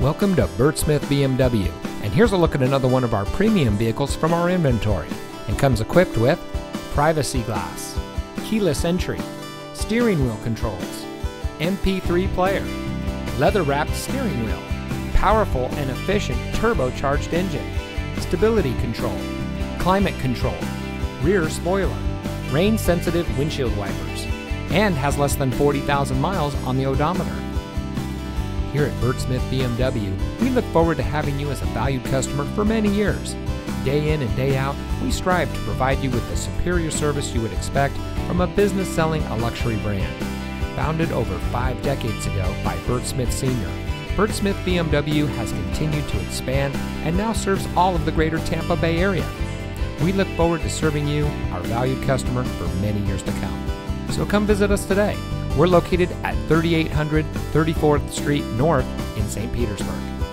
Welcome to Bert Smith BMW, and here's a look at another one of our premium vehicles from our inventory. And comes equipped with privacy glass, keyless entry, steering wheel controls, MP3 player, leather wrapped steering wheel, powerful and efficient turbocharged engine, stability control, climate control, rear spoiler, rain sensitive windshield wipers, and has less than 40,000 miles on the odometer. Here at Bert Smith BMW, we look forward to having you as a valued customer for many years. Day in and day out, we strive to provide you with the superior service you would expect from a business selling a luxury brand. Founded over five decades ago by Bert Smith Sr., Bert Smith BMW has continued to expand and now serves all of the greater Tampa Bay area. We look forward to serving you, our valued customer, for many years to come. So come visit us today. We're located at 3800 34th Street North in St. Petersburg.